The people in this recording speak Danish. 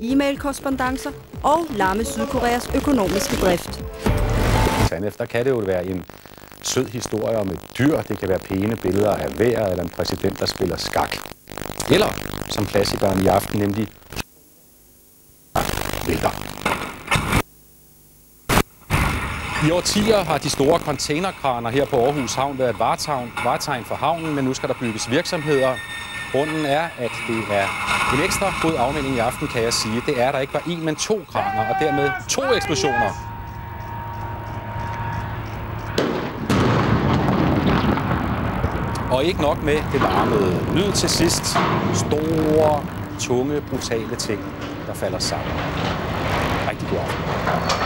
e-mail-korrespondencer og lamme Sydkoreas økonomiske drift. Sandef, der kan det jo være en sød historie om et dyr. Det kan være pæne billeder af vejret eller en præsident, der spiller skak. Eller, som klassikeren i aften, nemlig vælter. I årtier har de store containerkraner her på Aarhus Havn været et varetegn, varetegn for havnen, men nu skal der bygges virksomheder. Grunden er, at det er en ekstra god afmelding i aften, kan jeg sige. Det er, at der ikke var en, men to kraner, og dermed to eksplosioner. Og ikke nok med det larmede lyd til sidst. Store, tunge, brutale ting, der falder sammen. Rigtig god aften.